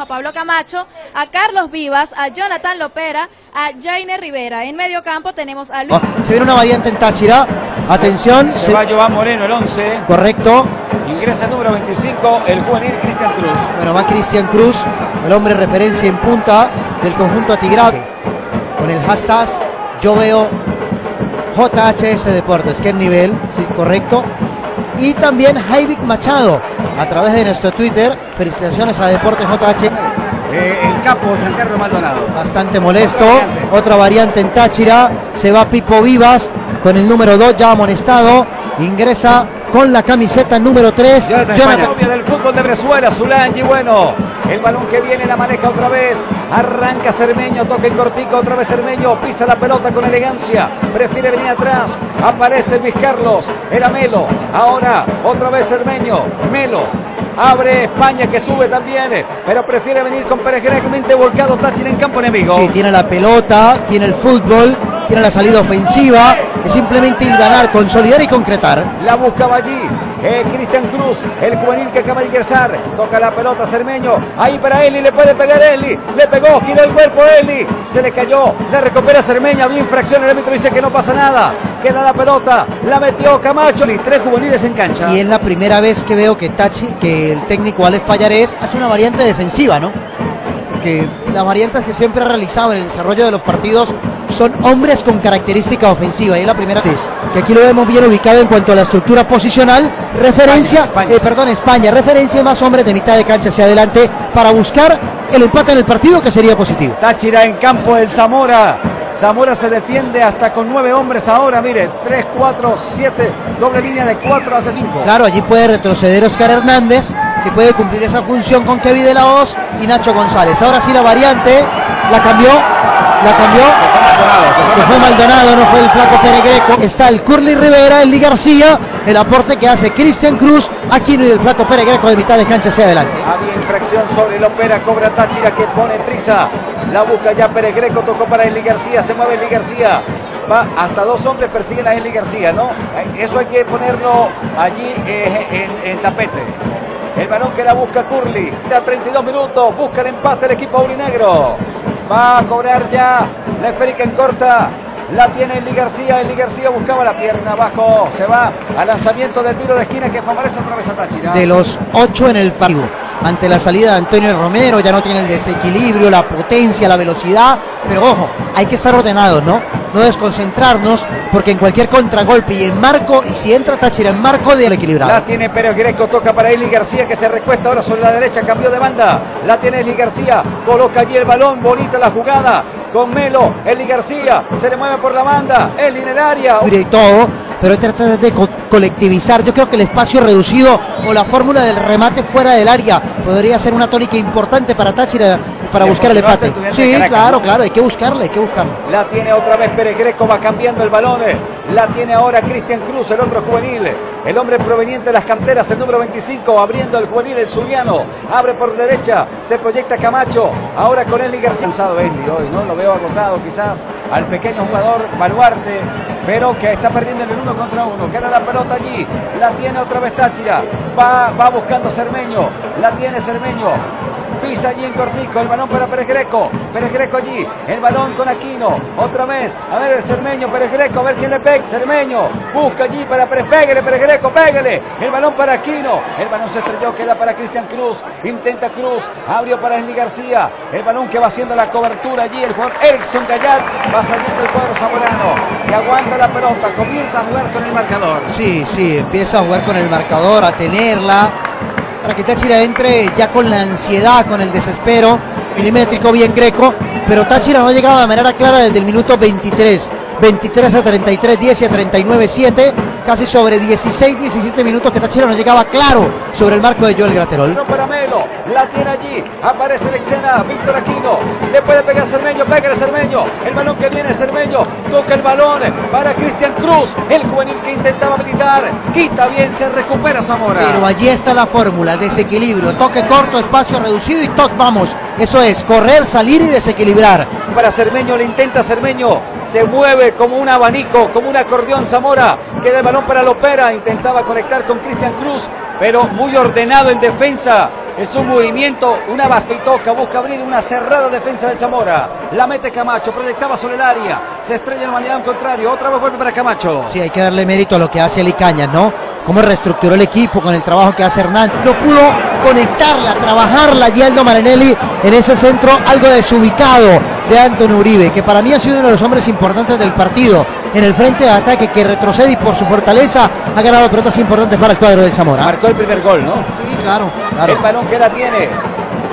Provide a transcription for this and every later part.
a Pablo Camacho, a Carlos Vivas, a Jonathan Lopera, a Jaine Rivera. En medio campo tenemos a Luis. Oh, se viene una variante en Táchira. Atención. Se, va Joan Moreno, el 11. Correcto. Ingresa el número 25, el juvenil Cristian Cruz. Bueno, va Cristian Cruz, el hombre referencia en punta del conjunto atigrado. Con el hashtag yo veo JHS Deportes, que es nivel, sí, correcto. Y también Jaivik Machado, a través de nuestro Twitter. Felicitaciones a Deportes JH. Eh, el capo Giancarlo Maldonado. Bastante molesto. Otra variante. en Táchira. Se va Pipo Vivas con el número 2 ya amonestado. Ingresa con la camiseta número 3. Jonathan, Jonathan. del fútbol de Venezuela, Zulangi, bueno. El balón que viene la maneja otra vez. Arranca Cermeño, toca en cortico, otra vez Cermeño. Pisa la pelota con elegancia. Prefiere venir atrás. Aparece Luis Carlos. Era Melo. Ahora otra vez Cermeño. Melo. Abre España que sube también. Pero prefiere venir con Pérez volcado Táchira en campo enemigo. Sí, tiene la pelota, tiene el fútbol, tiene la salida ofensiva es simplemente ir ganar, consolidar y concretar. La buscaba allí. Eh, Cristian Cruz, el juvenil que acaba de ingresar. Toca la pelota Cermeño. Ahí para Eli, le puede pegar Eli. Le pegó, gira el cuerpo Eli. Se le cayó, la recupera Cermeño. Había infracción, el árbitro dice que no pasa nada. Queda la pelota, la metió Camacho. Y tres juveniles en cancha. Y es la primera vez que veo que Tachi, que el técnico Alex Payarés hace una variante defensiva, ¿no? que las variantes que siempre ha realizado en el desarrollo de los partidos son hombres con característica ofensiva. Y es la primera vez que aquí lo vemos bien ubicado en cuanto a la estructura posicional. Referencia, Eh, perdón, España, referencia más hombres de mitad de cancha hacia adelante para buscar el empate en el partido que sería positivo. Táchira en campo del Zamora. Zamora se defiende hasta con nueve hombres ahora, mire, tres, cuatro, siete, doble línea de cuatro hace cinco. Claro, allí puede retroceder Oscar Hernández, que puede cumplir esa función con Kevin de la Hoz y Nacho González. Ahora sí la variante, la cambió, la cambió. Se fue Maldonado, no fue el flaco Pere Greco. Está el Curly Rivera, el Lee García, el aporte que hace Cristian Cruz, Aquino y el flaco Pere Greco de mitad de cancha hacia adelante. Había infracción sobre el Opera, cobra Táchira que pone prisa. La busca ya Pérez Greco, tocó para Eli García, se mueve Eli García. Va, hasta dos hombres persiguen a Eli García, ¿no? Eso hay que ponerlo allí eh, en, en tapete. El balón que la busca Curly. A 32 minutos. Busca el empate el equipo aurinegro. Va a cobrar ya la esférica en corta. La tiene Eli García. Eli García buscaba la pierna abajo. Se va al lanzamiento del tiro de esquina que favorece otra vez a Táchira. De los ocho en el partido. Ante la salida de Antonio Romero, ya no tiene el desequilibrio, la potencia, la velocidad. Pero ojo, hay que estar ordenados, ¿no? No desconcentrarnos, porque en cualquier contragolpe y en marco, y si entra Táchira en marco, de equilibrado. La tiene Pérez Greco, toca para Eli García que se recuesta ahora sobre la derecha, cambió de banda. La tiene Eli García, coloca allí el balón, bonita la jugada con Melo. Eli García se le mueve por la banda, Eli en el área. Y todo, pero trata de colectivizar. Yo creo que el espacio reducido o la fórmula del remate fuera del área podría ser una tónica importante para Táchira para buscar el empate. Sí, claro, claro, hay que buscarle, hay que buscarle. La tiene otra vez Pérez Greco, va cambiando el balón. La tiene ahora Cristian Cruz, el otro juvenil. El hombre proveniente de las canteras, el número 25, abriendo el juvenil, el zuliano. Abre por derecha, se proyecta Camacho. Ahora con Eli García. Cansado Eli hoy, ¿no? Lo veo agotado quizás al pequeño jugador Baluarte pero que está perdiendo en el uno contra uno. Queda la pelota allí, la tiene otra vez Táchira, va, va buscando Cermeño, la tiene Cermeño, Pisa allí en cortico. El balón para Pérez Greco. Pérez Greco allí. El balón con Aquino. Otra vez. A ver el Cermeño. Pérez Greco. A ver quién le pega. Cermeño. Busca allí para Pérez. Pégale Pérez Greco. Pégale. El balón para Aquino. El balón se estrelló. Queda para Cristian Cruz. Intenta Cruz. Abrió para Esli García. El balón que va haciendo la cobertura allí. El jugador Erickson Gallar. Va saliendo el cuadro zamorano. Y aguanta la pelota. Comienza a jugar con el marcador. Sí, sí. Empieza a jugar con el marcador. A tenerla para que Táchira entre ya con la ansiedad, con el desespero, milimétrico bien greco, pero Táchira no ha llegado de manera clara desde el minuto 23. 23 a 33, 10 y a 39, 7, casi sobre 16, 17 minutos que Táchira no llegaba claro sobre el marco de Joel Graterol. No para Melo, la tiene allí, aparece la escena, Víctor Aquino, le puede pegar Cermeño, pega Cermeño, el balón que viene Cermeño, toca el balón para Cristian Cruz, el juvenil que intentaba habilitar, quita bien, se recupera Zamora. Pero allí está la fórmula, desequilibrio, toque corto, espacio reducido y toque, vamos, eso es, correr, salir y desequilibrar. Para Cermeño, le intenta Cermeño, se mueve como un abanico, como un acordeón Zamora. Queda el balón para Lopera. Intentaba conectar con Cristian Cruz, pero muy ordenado en defensa. Es un movimiento, una baja y toca, busca abrir una cerrada defensa del Zamora. La mete Camacho, proyectaba sobre el área. Se estrella en humanidad contrario. Otra vez vuelve para Camacho. Sí, hay que darle mérito a lo que hace Eli Cañas, ¿no? Cómo reestructuró el equipo con el trabajo que hace Hernán. No pudo conectarla, trabajarla Yaldo Marinelli en ese centro algo desubicado de Antonio Uribe, que para mí ha sido uno de los hombres importantes del partido en el frente de ataque que retrocede y por su fortaleza ha ganado pelotas importantes para el cuadro del Zamora. Marcó el primer gol, ¿no? Sí, claro, claro. El balón que la tiene.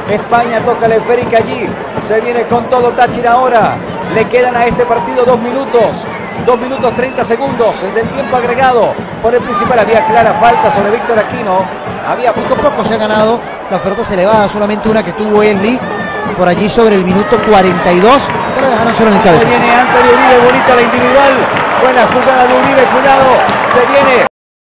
España toca la esférica allí. Se viene con todo Táchira ahora. Le quedan a este partido dos minutos. Dos minutos 30 segundos del tiempo agregado. Por el principal había clara falta sobre Víctor Aquino. Había poco poco se ha ganado las pelotas elevadas, solamente una que tuvo Enli por allí sobre el minuto 42, pero dejaron solo en el cabeza. Se viene Antonio Uribe, bonita la individual. Buena jugada de Uribe, cuidado. Se viene.